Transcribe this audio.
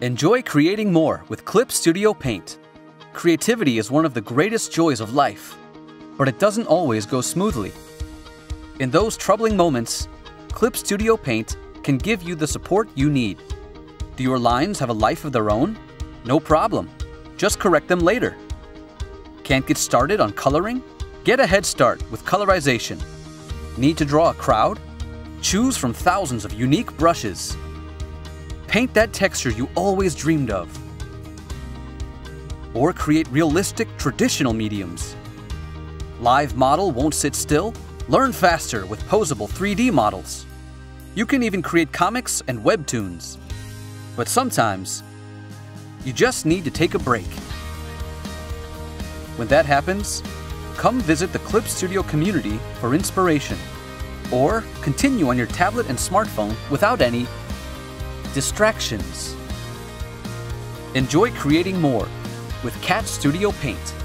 Enjoy creating more with Clip Studio Paint. Creativity is one of the greatest joys of life, but it doesn't always go smoothly. In those troubling moments, Clip Studio Paint can give you the support you need. Do your lines have a life of their own? No problem. Just correct them later. Can't get started on coloring? Get a head start with colorization. Need to draw a crowd? Choose from thousands of unique brushes. Paint that texture you always dreamed of. Or create realistic, traditional mediums. Live model won't sit still? Learn faster with posable 3D models. You can even create comics and webtoons. But sometimes, you just need to take a break. When that happens, come visit the Clip Studio community for inspiration. Or continue on your tablet and smartphone without any distractions. Enjoy creating more with Cat Studio Paint.